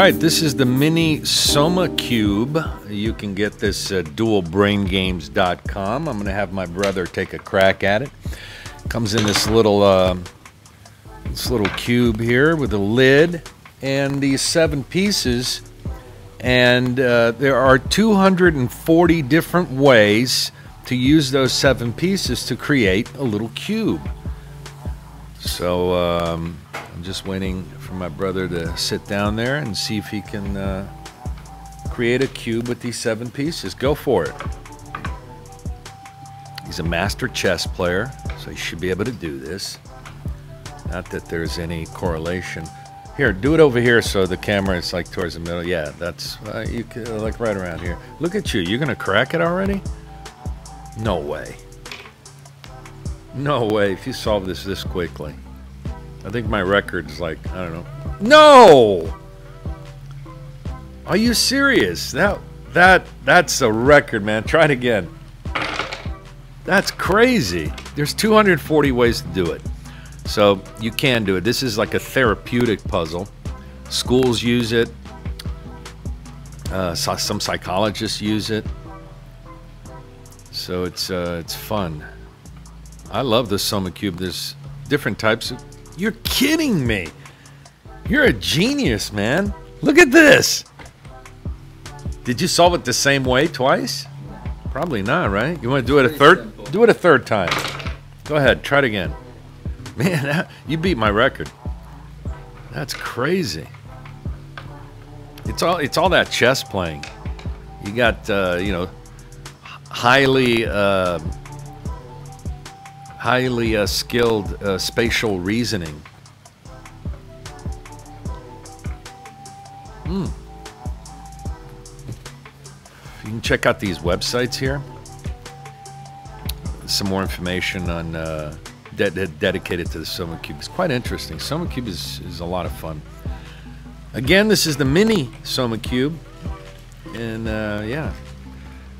right, this is the mini Soma Cube. You can get this at dualbraingames.com. I'm going to have my brother take a crack at it. Comes in this little uh, this little cube here with a lid and these seven pieces. And uh, there are 240 different ways to use those seven pieces to create a little cube. So um, I'm just waiting for my brother to sit down there and see if he can uh, create a cube with these seven pieces. Go for it. He's a master chess player, so he should be able to do this. Not that there's any correlation. Here, do it over here so the camera is like towards the middle. Yeah, that's uh, you can, uh, like right around here. Look at you. You're gonna crack it already? No way. No way. If you solve this this quickly. I think my record's like, I don't know. No! Are you serious? That that that's a record, man. Try it again. That's crazy. There's 240 ways to do it. So you can do it. This is like a therapeutic puzzle. Schools use it. Uh, some psychologists use it. So it's uh, it's fun. I love the Soma Cube. There's different types of you're kidding me. You're a genius, man. Look at this. Did you solve it the same way twice? Probably not, right? You want to do it a third? Do it a third time. Go ahead, try it again. Man, you beat my record. That's crazy. It's all it's all that chess playing. You got uh, you know highly uh, highly uh, skilled uh, spatial reasoning. Hmm. You can check out these websites here. Some more information on uh, de de dedicated to the Soma Cube. It's quite interesting. Soma Cube is, is a lot of fun. Again, this is the mini Soma Cube. And uh, yeah,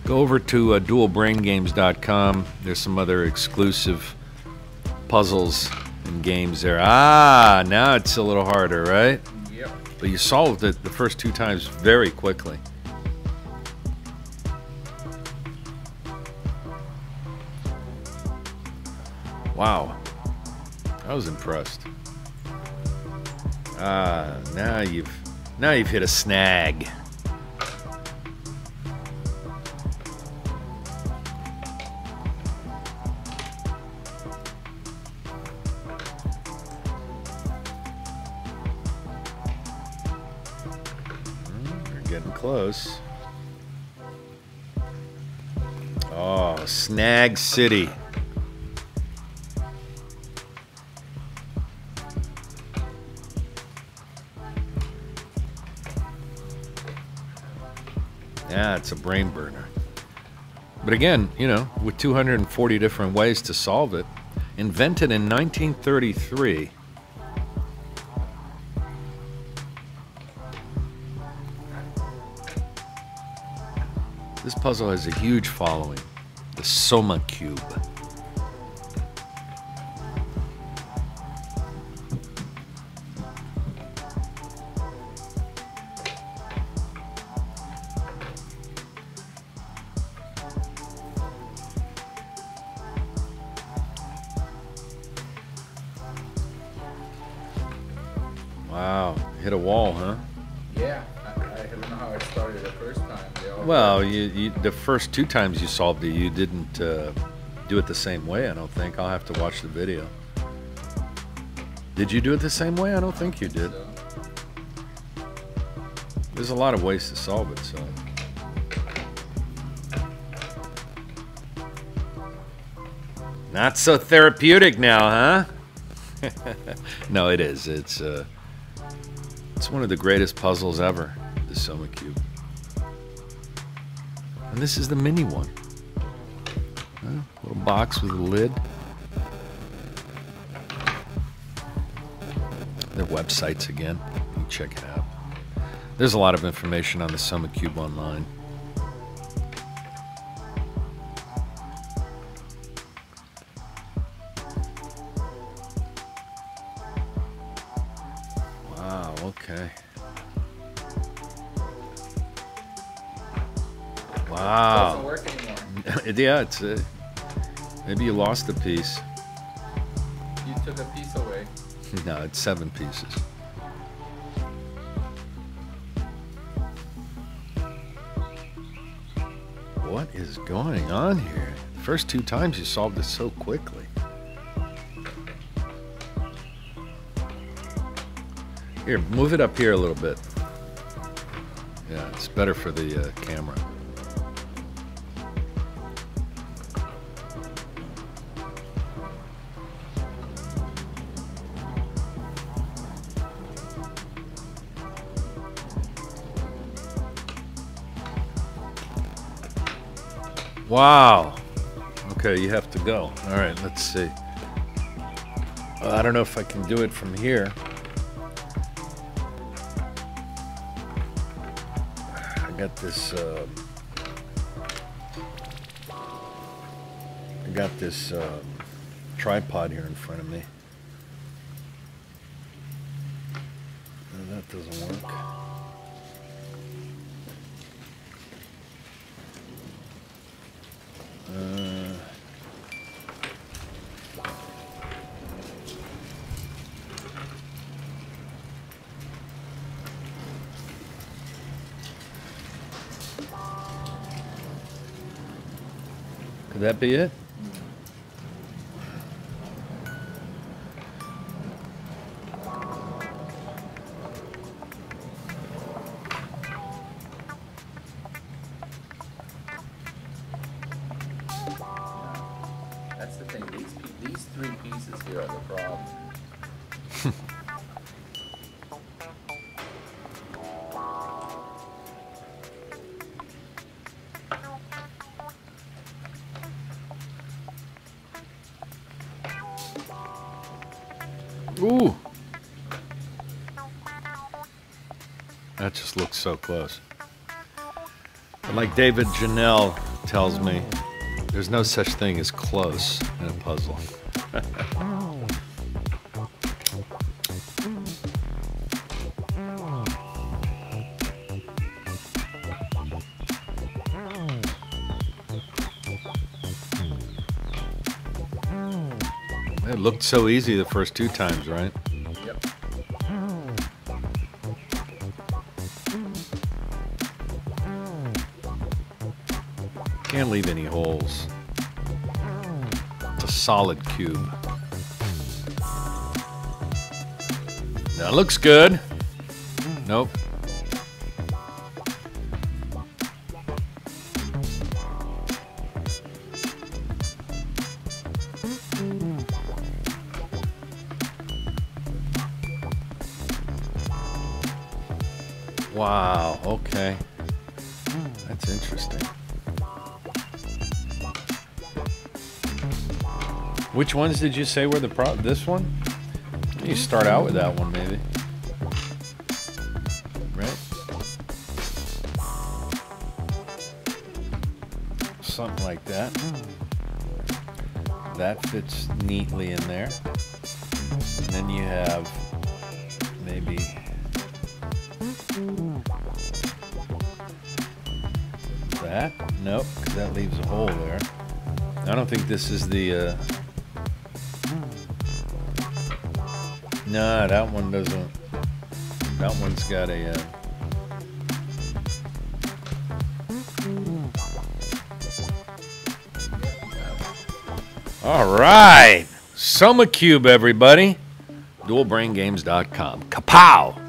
go over to uh, dualbraingames.com. There's some other exclusive puzzles and games there. Ah, now it's a little harder, right? Yep. But you solved it the first two times very quickly. Wow. I was impressed. Ah, now you've now you've hit a snag. Getting close. Oh, Snag City. Yeah, it's a brain burner. But again, you know, with 240 different ways to solve it, invented in 1933. This puzzle has a huge following. The Soma Cube. Wow, hit a wall, huh? Well, you, you, the first two times you solved it, you didn't uh, do it the same way, I don't think. I'll have to watch the video. Did you do it the same way? I don't think you did. There's a lot of ways to solve it, so. Not so therapeutic now, huh? no, it is. It's uh, it's one of the greatest puzzles ever, the Soma Cube. And this is the mini one. Huh? Little box with a lid. Their websites again. You check it out. There's a lot of information on the Soma Cube online. Wow, okay. Wow. Doesn't work anymore. yeah, it's uh, maybe you lost a piece. You took a piece away. No, it's seven pieces. What is going on here? First two times you solved it so quickly. Here, move it up here a little bit. Yeah, it's better for the uh, camera. Wow. Okay, you have to go. All right, let's see. I don't know if I can do it from here. I got this. Uh, I got this uh, tripod here in front of me. That doesn't work. That be it? That just looks so close. But like David Janelle tells me, there's no such thing as close in a puzzle. It looked so easy the first two times, right? Leave any holes. It's a solid cube. That looks good. Nope. Wow, okay. That's interesting. Which ones did you say were the pro? This one? You start out with that one, maybe. Right? Something like that. That fits neatly in there. And then you have maybe that. Nope, 'cause that leaves a hole there. I don't think this is the. Uh... Nah, that one doesn't. That one's got a. Uh... All right, Soma Cube, everybody. DualBrainGames.com. Kapow!